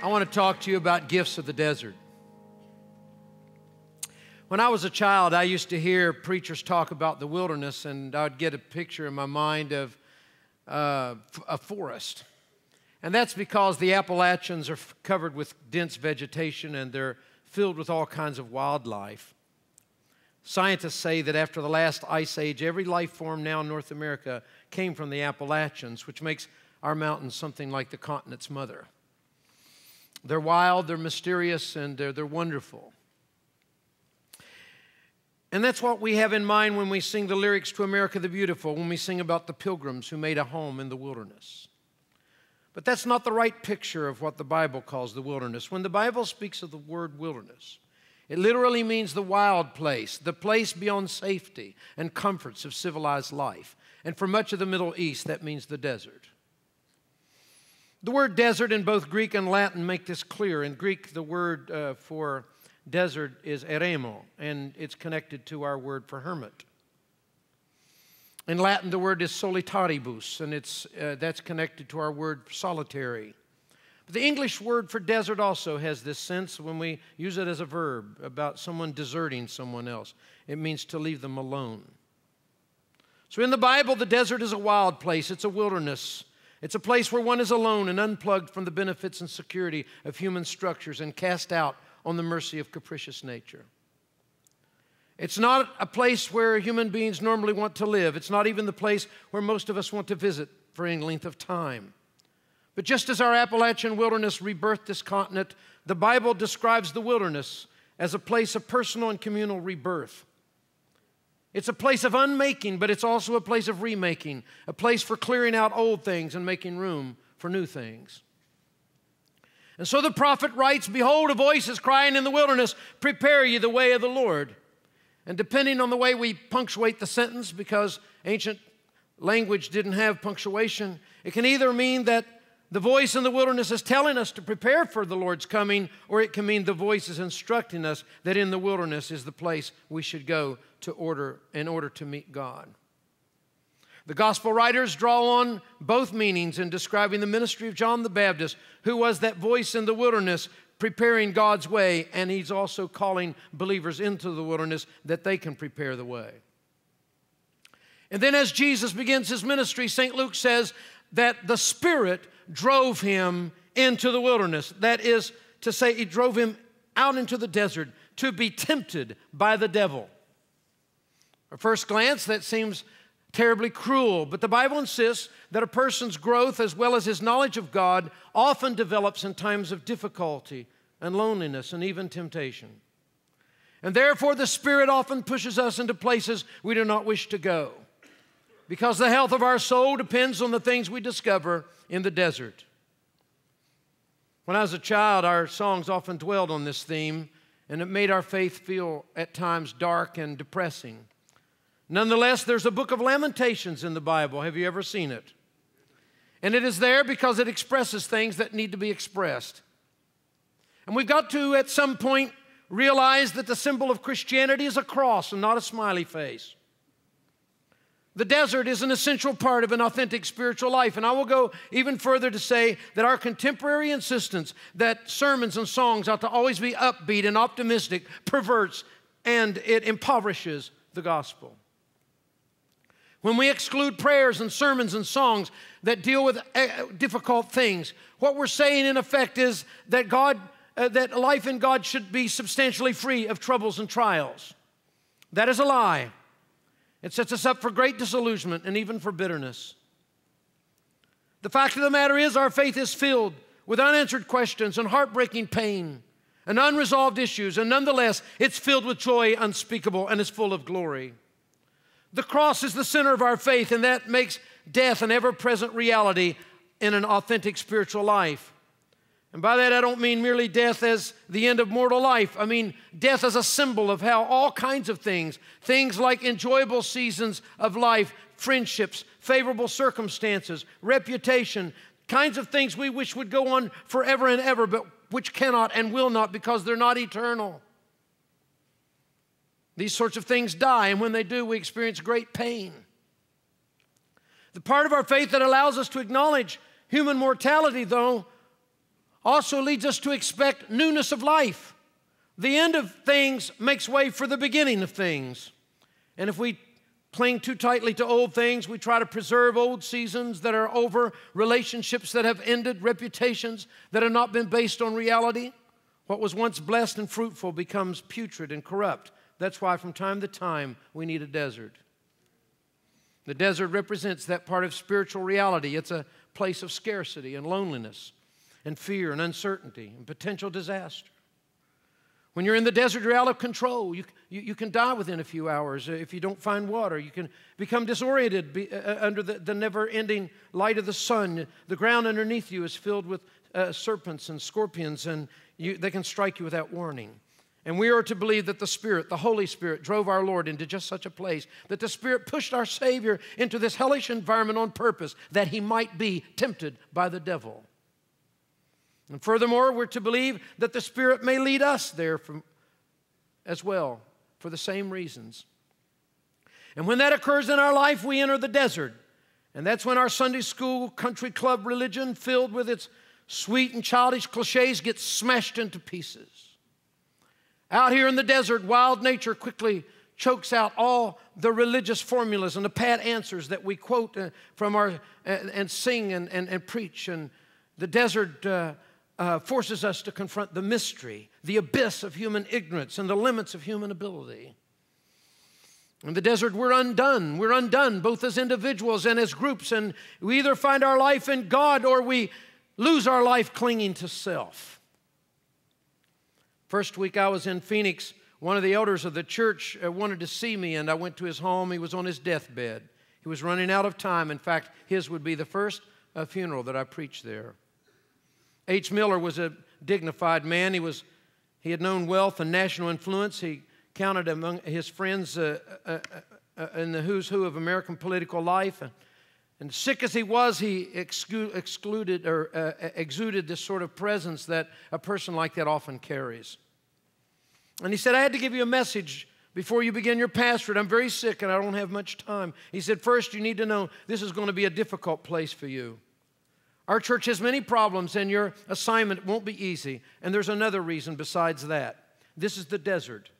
I want to talk to you about gifts of the desert. When I was a child, I used to hear preachers talk about the wilderness, and I would get a picture in my mind of uh, a forest. And that's because the Appalachians are covered with dense vegetation and they're filled with all kinds of wildlife. Scientists say that after the last ice age, every life form now in North America came from the Appalachians, which makes our mountains something like the continent's mother. They're wild, they're mysterious, and they're, they're wonderful. And that's what we have in mind when we sing the lyrics to America the Beautiful, when we sing about the pilgrims who made a home in the wilderness. But that's not the right picture of what the Bible calls the wilderness. When the Bible speaks of the word wilderness, it literally means the wild place, the place beyond safety and comforts of civilized life. And for much of the Middle East, that means the desert. The word desert in both Greek and Latin make this clear. In Greek, the word uh, for desert is eremo, and it's connected to our word for hermit. In Latin, the word is solitaribus, and it's, uh, that's connected to our word solitary. But the English word for desert also has this sense when we use it as a verb about someone deserting someone else. It means to leave them alone. So in the Bible, the desert is a wild place, it's a wilderness. It's a place where one is alone and unplugged from the benefits and security of human structures and cast out on the mercy of capricious nature. It's not a place where human beings normally want to live. It's not even the place where most of us want to visit for any length of time. But just as our Appalachian wilderness rebirthed this continent, the Bible describes the wilderness as a place of personal and communal rebirth. It's a place of unmaking, but it's also a place of remaking, a place for clearing out old things and making room for new things. And so the prophet writes Behold, a voice is crying in the wilderness, Prepare ye the way of the Lord. And depending on the way we punctuate the sentence, because ancient language didn't have punctuation, it can either mean that the voice in the wilderness is telling us to prepare for the Lord's coming, or it can mean the voice is instructing us that in the wilderness is the place we should go to order in order to meet God. The gospel writers draw on both meanings in describing the ministry of John the Baptist, who was that voice in the wilderness preparing God's way, and he's also calling believers into the wilderness that they can prepare the way. And then as Jesus begins his ministry, St. Luke says that the Spirit drove him into the wilderness. That is to say, he drove him out into the desert to be tempted by the devil. At first glance, that seems terribly cruel, but the Bible insists that a person's growth as well as his knowledge of God often develops in times of difficulty and loneliness and even temptation. And therefore, the Spirit often pushes us into places we do not wish to go because the health of our soul depends on the things we discover in the desert. When I was a child, our songs often dwelled on this theme, and it made our faith feel at times dark and depressing. Nonetheless, there's a book of Lamentations in the Bible. Have you ever seen it? And it is there because it expresses things that need to be expressed. And we've got to, at some point, realize that the symbol of Christianity is a cross and not a smiley face. The desert is an essential part of an authentic spiritual life. And I will go even further to say that our contemporary insistence that sermons and songs ought to always be upbeat and optimistic perverts and it impoverishes the gospel. When we exclude prayers and sermons and songs that deal with eh, difficult things, what we're saying in effect is that God, uh, that life in God should be substantially free of troubles and trials. That is a lie. It sets us up for great disillusionment and even for bitterness. The fact of the matter is, our faith is filled with unanswered questions and heartbreaking pain and unresolved issues, and nonetheless, it's filled with joy unspeakable and is full of glory. The cross is the center of our faith, and that makes death an ever present reality in an authentic spiritual life. And by that, I don't mean merely death as the end of mortal life. I mean death as a symbol of how all kinds of things, things like enjoyable seasons of life, friendships, favorable circumstances, reputation, kinds of things we wish would go on forever and ever, but which cannot and will not because they're not eternal. These sorts of things die, and when they do, we experience great pain. The part of our faith that allows us to acknowledge human mortality, though, also leads us to expect newness of life. The end of things makes way for the beginning of things. And if we cling too tightly to old things, we try to preserve old seasons that are over, relationships that have ended, reputations that have not been based on reality. What was once blessed and fruitful becomes putrid and corrupt. That's why from time to time we need a desert. The desert represents that part of spiritual reality. It's a place of scarcity and loneliness and fear and uncertainty and potential disaster. When you're in the desert, you're out of control. You, you, you can die within a few hours if you don't find water. You can become disoriented be, uh, uh under the, the never ending light of the sun. The ground underneath you is filled with uh, serpents and scorpions, and you, they can strike you without warning. And we are to believe that the Spirit, the Holy Spirit, drove our Lord into just such a place, that the Spirit pushed our Savior into this hellish environment on purpose, that he might be tempted by the devil. And furthermore, we're to believe that the Spirit may lead us there from, as well for the same reasons. And when that occurs in our life, we enter the desert. And that's when our Sunday school country club religion, filled with its sweet and childish cliches, gets smashed into pieces. Out here in the desert, wild nature quickly chokes out all the religious formulas and the pat answers that we quote uh, from our uh, and sing and, and, and, preach. And the desert uh, uh, forces us to confront the mystery, the abyss of human ignorance, and the limits of human ability. In the desert, we're undone. We're undone both as individuals and as groups, and we either find our life in God or we lose our life clinging to self. First week I was in Phoenix, one of the elders of the church uh, wanted to see me, and I went to his home. He was on his deathbed. He was running out of time. In fact, his would be the first uh, funeral that I preached there. H. Miller was a dignified man. He, was, he had known wealth and national influence. He counted among his friends uh, uh, uh, uh in the who's who of American political life. And, and sick as he was, he exclu- excluded or uh, exuded this sort of presence that a person like that often carries. And he said, I had to give you a message before you begin your pastorate. I'm very sick and I don't have much time. He said, First, you need to know this is going to be a difficult place for you. Our church has many problems, and your assignment won't be easy. And there's another reason besides that. This is the desert,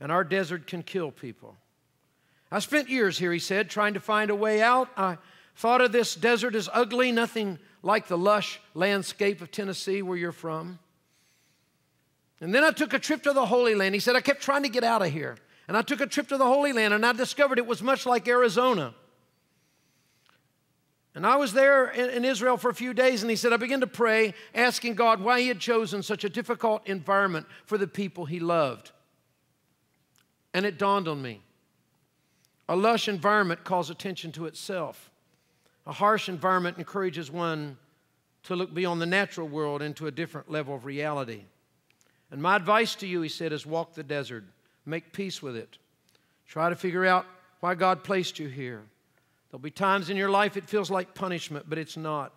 and our desert can kill people. I spent years here, he said, trying to find a way out. I thought of this desert as ugly, nothing like the lush landscape of Tennessee where you're from. And then I took a trip to the Holy Land. He said, I kept trying to get out of here. And I took a trip to the Holy Land and I discovered it was much like Arizona. And I was there in, Israel for a few days, and he said, I began to pray, asking God why he had chosen such a difficult environment for the people he loved. And it dawned on me a lush environment calls attention to itself. A harsh environment encourages one to look beyond the natural world into a different level of reality. And my advice to you, he said, is walk the desert, make peace with it. Try to figure out why God placed you here. There'll be times in your life it feels like punishment, but it's not.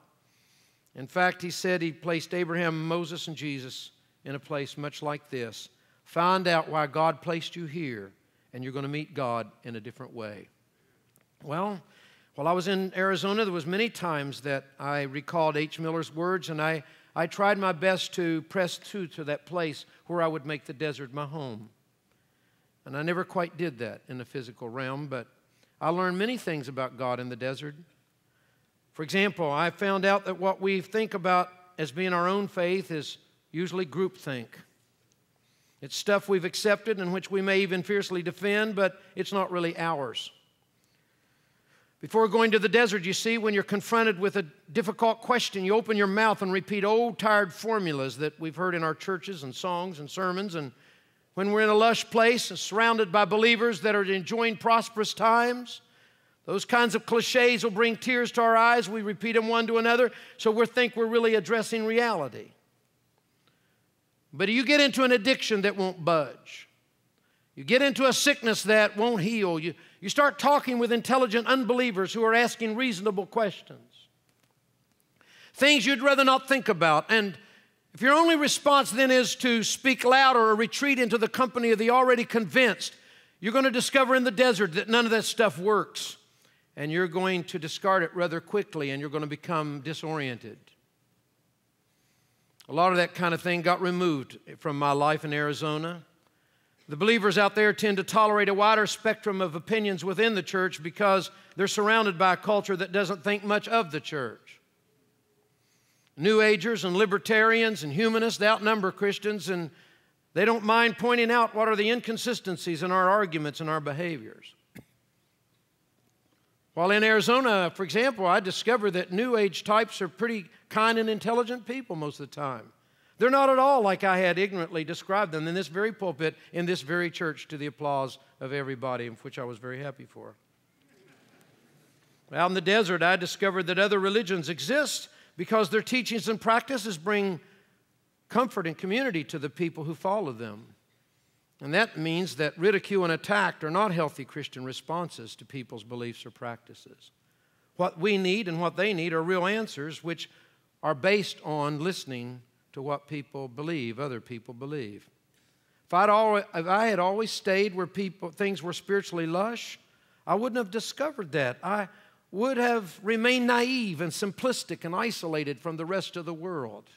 In fact, he said he placed Abraham, Moses, and Jesus in a place much like this. Find out why God placed you here, and you're going to meet God in a different way. Well, while I was in Arizona, there was many times that I recalled H. Miller's words, and I, I tried my best to press through to that place where I would make the desert my home. And I never quite did that in the physical realm, but I learned many things about God in the desert. For example, I found out that what we think about as being our own faith is usually groupthink. It's stuff we've accepted and which we may even fiercely defend, but it's not really ours. Before going to the desert, you see, when you're confronted with a difficult question, you open your mouth and repeat old, tired formulas that we've heard in our churches and songs and sermons. And when we're in a lush place and surrounded by believers that are enjoying prosperous times, those kinds of cliches will bring tears to our eyes. We repeat them one to another, so we think we're really addressing reality. But you get into an addiction that won't budge. You get into a sickness that won't heal. You, you start talking with intelligent unbelievers who are asking reasonable questions. Things you'd rather not think about. And if your only response then is to speak louder or retreat into the company of the already convinced, you're going to discover in the desert that none of that stuff works. And you're going to discard it rather quickly and you're going to become disoriented. A lot of that kind of thing got removed from my life in Arizona. The believers out there tend to tolerate a wider spectrum of opinions within the church because they're surrounded by a culture that doesn't think much of the church. New Agers and libertarians and humanists outnumber Christians, and they don't mind pointing out what are the inconsistencies in our arguments and our behaviors. While in Arizona, for example, I discovered that New Age types are pretty kind and intelligent people most of the time. They're not at all like I had ignorantly described them in this very pulpit, in this very church, to the applause of everybody, which I was very happy for. Out in the desert, I discovered that other religions exist because their teachings and practices bring comfort and community to the people who follow them. And that means that ridicule and attack are not healthy Christian responses to people's beliefs or practices. What we need and what they need are real answers which are based on listening to what people believe, other people believe. If, I'd always, if I had always stayed where people, things were spiritually lush, I wouldn't have discovered that. I would have remained naive and simplistic and isolated from the rest of the world.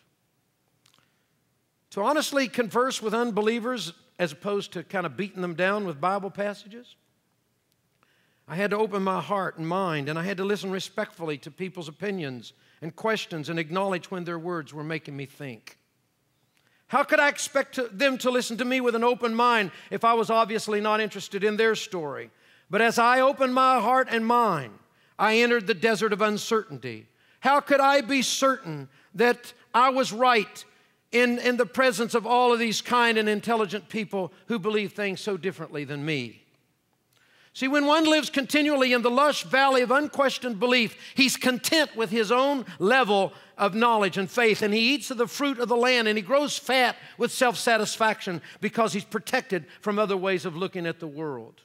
To honestly converse with unbelievers as opposed to kind of beating them down with Bible passages, I had to open my heart and mind, and I had to listen respectfully to people's opinions and questions and acknowledge when their words were making me think. How could I expect to, them to listen to me with an open mind if I was obviously not interested in their story? But as I opened my heart and mind, I entered the desert of uncertainty. How could I be certain that I was right in, in the presence of all of these kind and intelligent people who believe things so differently than me? See, when one lives continually in the lush valley of unquestioned belief, he's content with his own level of knowledge and faith, and he eats of the fruit of the land, and he grows fat with self satisfaction because he's protected from other ways of looking at the world.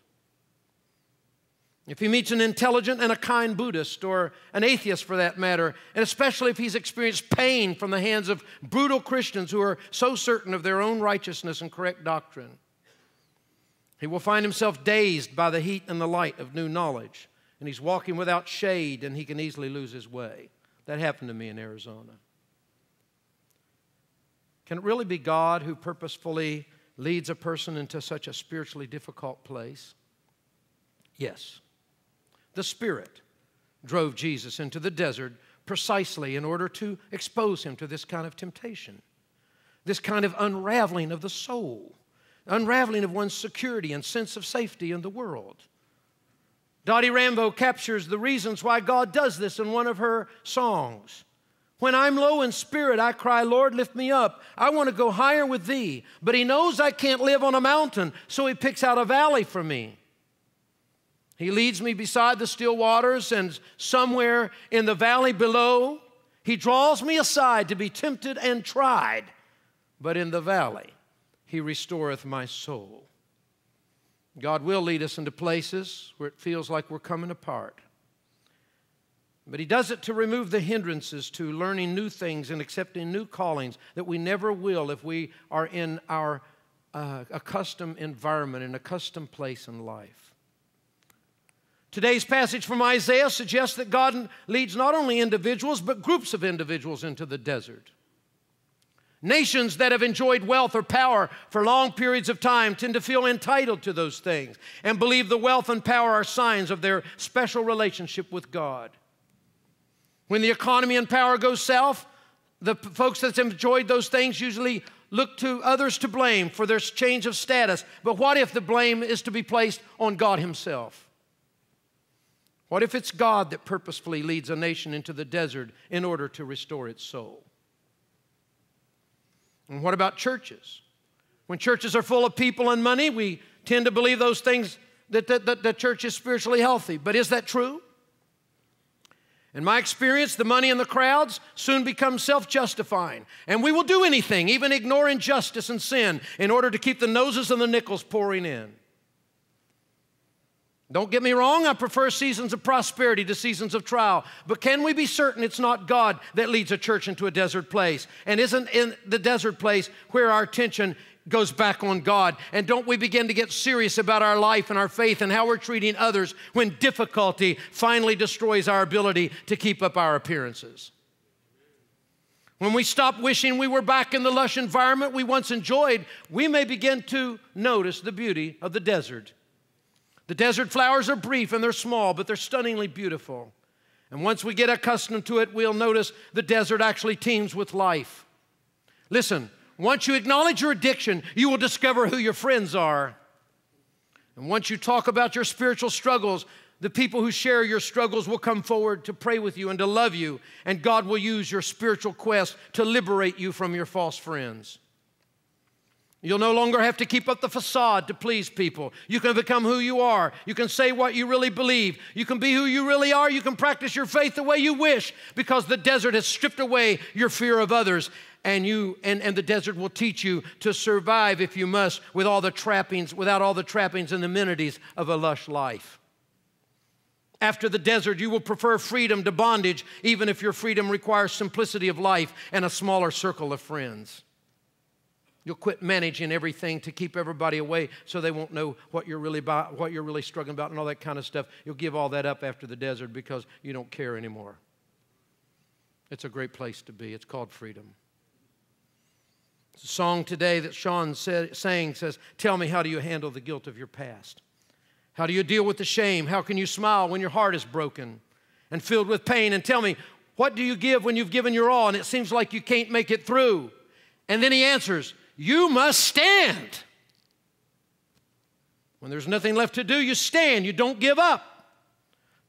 If he meets an intelligent and a kind Buddhist, or an atheist for that matter, and especially if he's experienced pain from the hands of brutal Christians who are so certain of their own righteousness and correct doctrine, he will find himself dazed by the heat and the light of new knowledge, and he's walking without shade, and he can easily lose his way. That happened to me in Arizona. Can it really be God who purposefully leads a person into such a spiritually difficult place? Yes. The Spirit drove Jesus into the desert precisely in order to expose him to this kind of temptation, this kind of unraveling of the soul unraveling of one's security and sense of safety in the world. Dottie Rambo captures the reasons why God does this in one of her songs. When I'm low in spirit, I cry, Lord, lift me up. I want to go higher with thee. But he knows I can't live on a mountain, so he picks out a valley for me. He leads me beside the still waters, and somewhere in the valley below, he draws me aside to be tempted and tried. But in the valley, he restoreth my soul. God will lead us into places where it feels like we're coming apart. But He does it to remove the hindrances to learning new things and accepting new callings that we never will if we are in our uh, accustomed environment, in a custom place in life. Today's passage from Isaiah suggests that God leads not only individuals, but groups of individuals into the desert. Nations that have enjoyed wealth or power for long periods of time tend to feel entitled to those things and believe the wealth and power are signs of their special relationship with God. When the economy and power goes south, the folks that have enjoyed those things usually look to others to blame for their change of status. But what if the blame is to be placed on God Himself? What if it's God that purposefully leads a nation into the desert in order to restore its soul? And what about churches? When churches are full of people and money, we tend to believe those things that, that, the church is spiritually healthy. But is that true? In my experience, the money and the crowds soon become self justifying. And we will do anything, even ignore injustice and sin, in order to keep the noses and the nickels pouring in. Don't get me wrong, I prefer seasons of prosperity to seasons of trial. But can we be certain it's not God that leads a church into a desert place? And isn't in the desert place where our attention goes back on God? And don't we begin to get serious about our life and our faith and how we're treating others when difficulty finally destroys our ability to keep up our appearances? When we stop wishing we were back in the lush environment we once enjoyed, we may begin to notice the beauty of the desert. The desert flowers are brief and they're small, but they're stunningly beautiful. And once we get accustomed to it, we'll notice the desert actually teems with life. Listen, once you acknowledge your addiction, you will discover who your friends are. And once you talk about your spiritual struggles, the people who share your struggles will come forward to pray with you and to love you, and God will use your spiritual quest to liberate you from your false friends. You'll no longer have to keep up the facade to please people. You can become who you are. You can say what you really believe. You can be who you really are. You can practice your faith the way you wish because the desert has stripped away your fear of others. And, you, and, and the desert will teach you to survive if you must with all the trappings, without all the trappings and amenities of a lush life. After the desert, you will prefer freedom to bondage, even if your freedom requires simplicity of life and a smaller circle of friends. You'll quit managing everything to keep everybody away so they won't know what you're really about, what you're really struggling about and all that kind of stuff. You'll give all that up after the desert because you don't care anymore. It's a great place to be. It's called freedom. It's a song today that Sean said, sang says, Tell me, how do you handle the guilt of your past? How do you deal with the shame? How can you smile when your heart is broken and filled with pain? And tell me, what do you give when you've given your all and it seems like you can't make it through? And then he answers, You must stand. When there's nothing left to do, you stand, you don't give up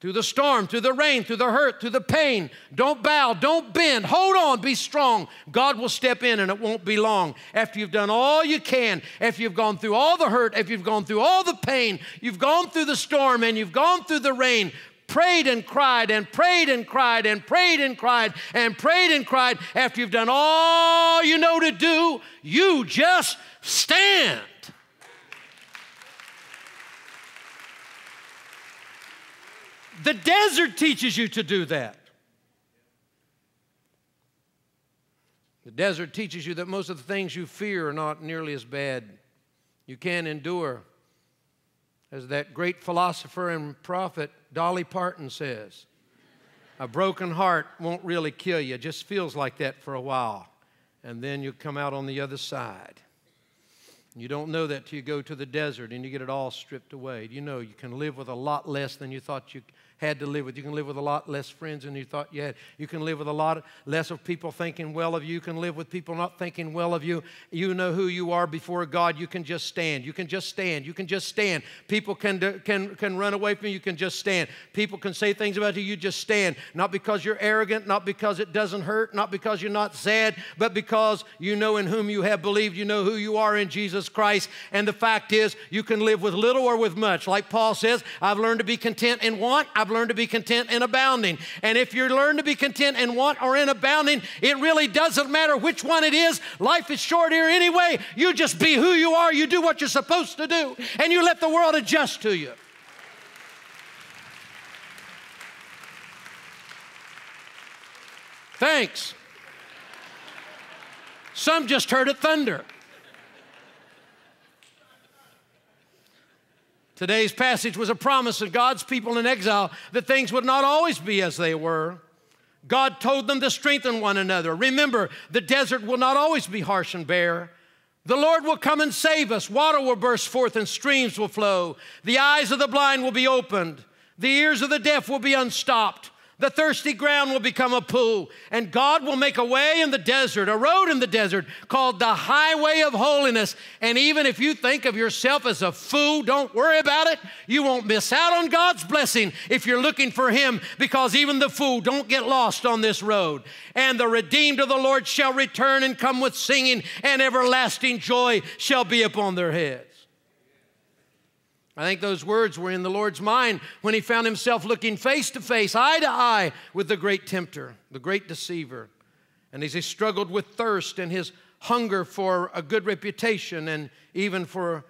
through the storm, through the rain, through the hurt, through the pain. Don't bow, don't bend. Hold on, be strong. God will step in and it won't be long. After you've done all you can, after you've gone through all the hurt, after you've gone through all the pain, you've gone through the storm and you've gone through the rain, prayed and cried and prayed and cried and prayed and cried and prayed and cried. After you've done all you know to do, you just stand. The desert teaches you to do that. The desert teaches you that most of the things you fear are not nearly as bad. You can endure. As that great philosopher and prophet Dolly Parton says, a broken heart won't really kill you. It just feels like that for a while. And then you come out on the other side. You don't know that till you go to the desert and you get it all stripped away. You know you can live with a lot less than you thought you had to live with. You can live with a lot less friends than you thought you had. You can live with a lot less of people thinking well of you. You can live with people not thinking well of you. You know who you are before God. You can just stand. You can just stand. You can just stand. People can, can, can run away from you. You can just stand. People can say things about you. You just stand. Not because you're arrogant, not because it doesn't hurt, not because you're not sad, but because you know in whom you have believed. You know who you are in Jesus Christ. And the fact is, you can live with little or with much. Like Paul says, I've learned to be content in want. I've I've learned to be content in abounding. And if you learn to be content in want or in abounding, it really doesn't matter which one it is. Life is short here anyway. You just be who you are, you do what you're supposed to do, and you let the world adjust to you. Thanks. Some just heard it thunder. Today's passage was a promise of God's people in exile that things would not always be as they were. God told them to strengthen one another. Remember, the desert will not always be harsh and bare. The Lord will come and save us. Water will burst forth and streams will flow. The eyes of the blind will be opened. The ears of the deaf will be unstopped. The thirsty ground will become a pool, and God will make a way in the desert, a road in the desert called the highway of holiness. And even if you think of yourself as a fool, don't worry about it. You won't miss out on God's blessing if you're looking for Him, because even the fool don't get lost on this road. And the redeemed of the Lord shall return and come with singing, and everlasting joy shall be upon their heads. I think those words were in the Lord's mind when he found himself looking face to face, eye to eye with the great tempter, the great deceiver. And as he struggled with thirst and his hunger for a good reputation and even for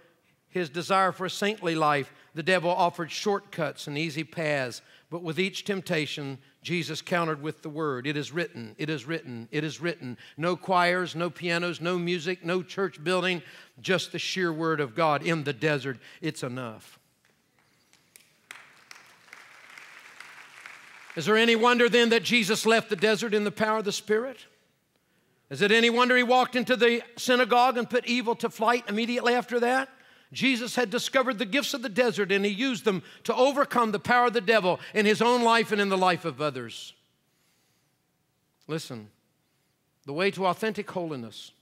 his desire for a saintly life, the devil offered shortcuts and easy paths. But with each temptation, Jesus countered with the word, It is written, it is written, it is written. No choirs, no pianos, no music, no church building, just the sheer word of God in the desert. It's enough. Is there any wonder then that Jesus left the desert in the power of the Spirit? Is it any wonder he walked into the synagogue and put evil to flight immediately after that? Jesus had discovered the gifts of the desert and he used them to overcome the power of the devil in his own life and in the life of others. Listen, the way to authentic holiness,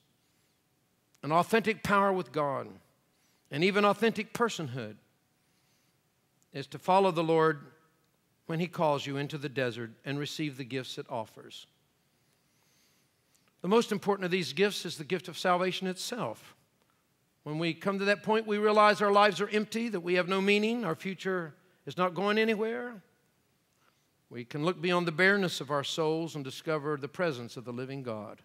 an authentic power with God, and even authentic personhood is to follow the Lord when He calls you into the desert and receive the gifts it offers. The most important of these gifts is the gift of salvation itself. When we come to that point, we realize our lives are empty, that we have no meaning, our future is not going anywhere. We can look beyond the bareness of our souls and discover the presence of the living God.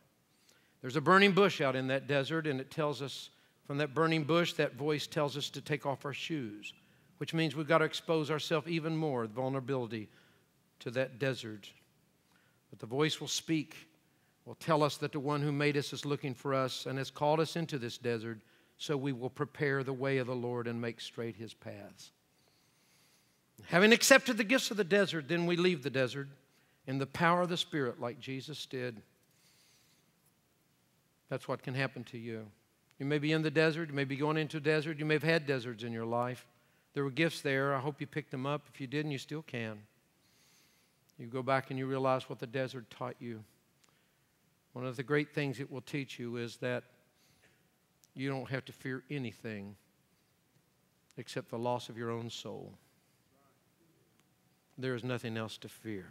There's a burning bush out in that desert, and it tells us from that burning bush, that voice tells us to take off our shoes, which means we've got to expose ourselves even more, vulnerability to that desert. But the voice will speak, will tell us that the one who made us is looking for us and has called us into this desert, so we will prepare the way of the Lord and make straight his paths. Having accepted the gifts of the desert, then we leave the desert in the power of the Spirit, like Jesus did. That's what can happen to you. You may be in the desert, you may be going into a desert, you may have had deserts in your life. There were gifts there. I hope you picked them up. If you didn't, you still can. You go back and you realize what the desert taught you. One of the great things it will teach you is that you don't have to fear anything except the loss of your own soul. There is nothing else to fear.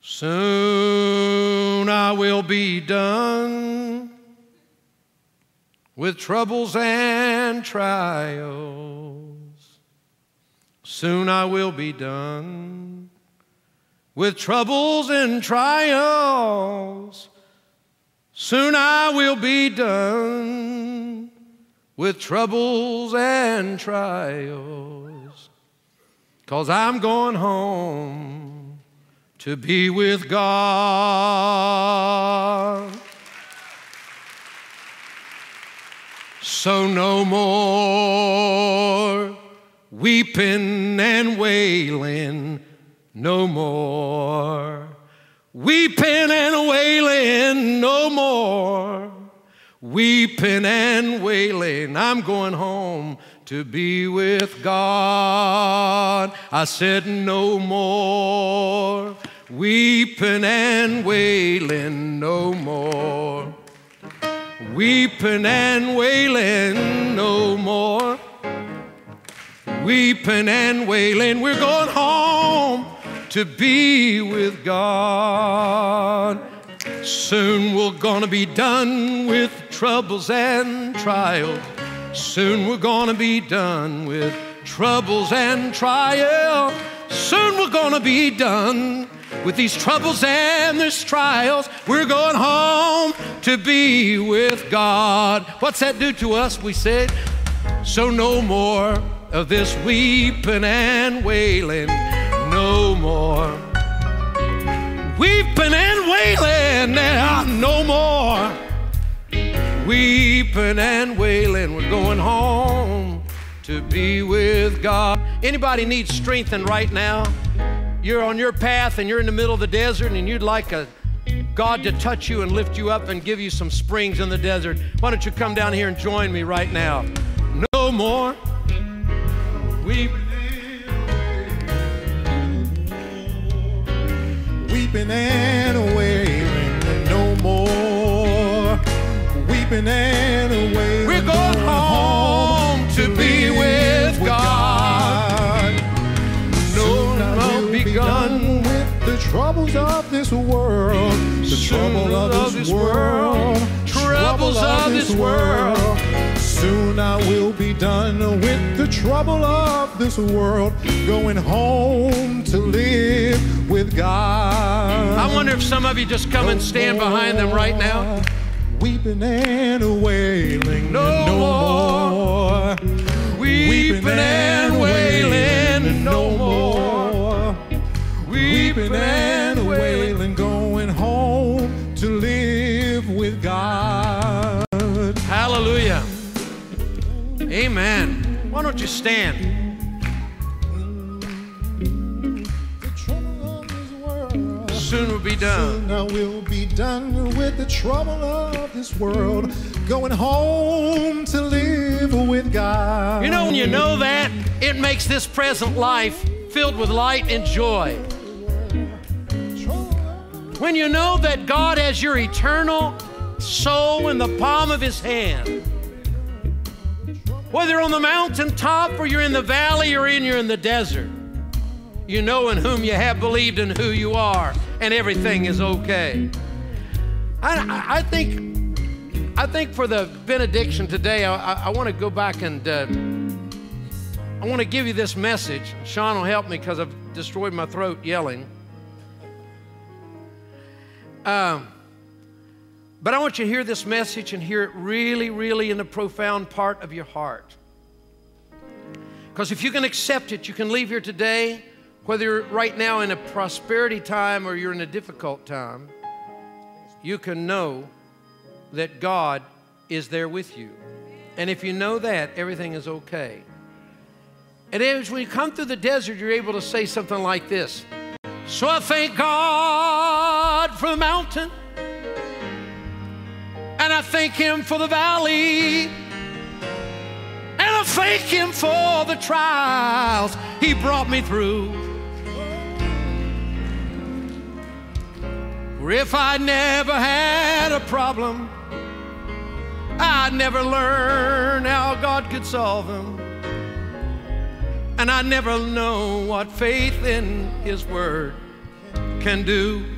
Soon I will be done with troubles and trials. Soon I will be done with troubles and trials. Soon I will be done with troubles and trials. Cause I'm going home to be with God. So no more weeping and wailing, no more weeping and wailing, no more weeping and wailing. I'm going home to be with God. I said, no more weeping and wailing, no more weeping and wailing no more. Weeping and wailing, we're going home to be with God. Soon we're gonna be done with troubles and trials. Soon we're gonna be done with troubles and trials. Soon we're gonna be done with these troubles and these trials, we're going home to be with God. What's that do to us? We said, so no more of this weeping and wailing, no more. Weeping and wailing, now no more. Weeping and wailing, we're going home to be with God. Anybody need strengthened right now? You're on your path and you're in the middle of the desert and you'd like a God to touch you and lift you up and give you some springs in the desert. Why don't you come down here and join me right now? No more. Weep. Weeping and wailing, no more. Weeping and wailing. We're going home to be with God. Soon I No, will be be done with the troubles of this world. The trouble of this world. Troubles of this world. Soon I will be done with the trouble of this world. Going home to live with God. I wonder if some of you just come and stand behind them right now. Weeping and wailing. Amen. You stand? The trouble of this world. Soon we'll be done. Soon I will be done with the trouble of this world. Going home to live with God. You know, when you know that, it makes this present life filled with light and joy. When you know that God has your eternal soul in the palm of His hand, whether on the mountaintop or you're in the valley or in, you're in the desert, you know in whom you have believed and who you are, and everything is okay. I, I think, I think for the benediction today, I, I want to go back and uh, I want to give you this message. Sean will help me because I've destroyed my throat yelling. Um, but I want you to hear this message and hear it really, really in the profound part of your heart. Because if you can accept it, you can leave here today, whether you're right now in a prosperity time or you're in a difficult time, you can know that God is there with you. And if you know that, everything is okay. And as when you come through the desert, you're able to say something like this So I thank God for the mountain, and I thank Him for the valley, and I thank Him for the trials He brought me through. For if I never had a problem, I'd never learn how God could solve them. And I'd never know what faith in His Word can do.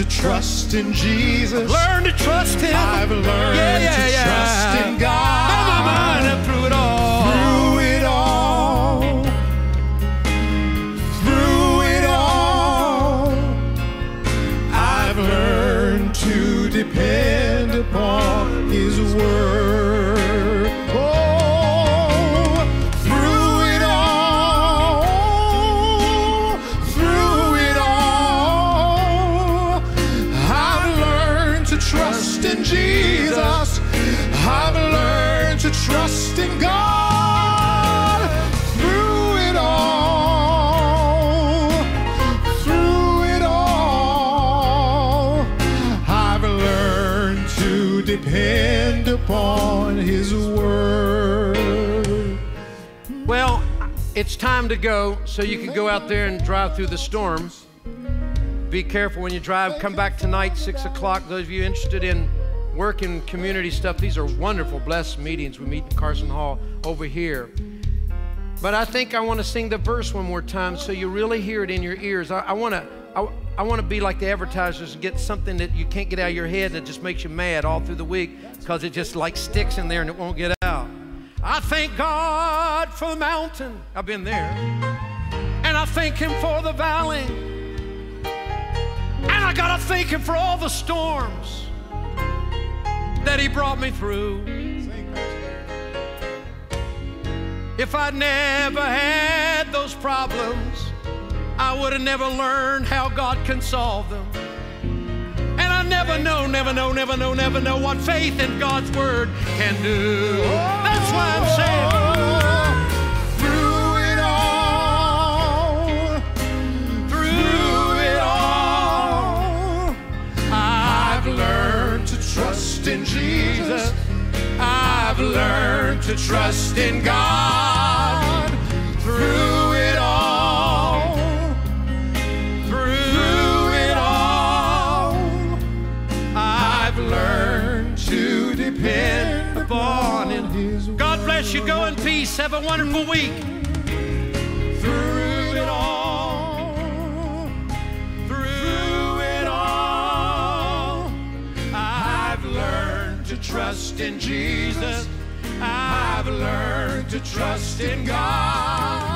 To trust in Jesus. Learn to trust Him. I've learned yeah, yeah, to yeah. trust in God. Time to go, so you can go out there and drive through the storm. Be careful when you drive. Come back tonight, 6 o'clock. Those of you interested in work and community stuff, these are wonderful, blessed meetings. We meet in Carson Hall over here. But I think I want to sing the verse one more time so you really hear it in your ears. I, I want to. I, I want to be like the advertisers and get something that you can't get out of your head that just makes you mad all through the week because it just like sticks in there and it won't get out. I thank God for the mountain. I've been there. And I thank Him for the valley. And I got to thank Him for all the storms that He brought me through. If I'd never had those problems, I would have never learned how God can solve them. And I never know, never know, never know, never know what faith in God's Word can do. Why I'm saying, Through it all, through it all, I've learned to trust in Jesus. I've learned to trust in God. Bless you. Go in peace. Have a wonderful week. Through it all, through it all, I've learned to trust in Jesus. I've learned to trust in God.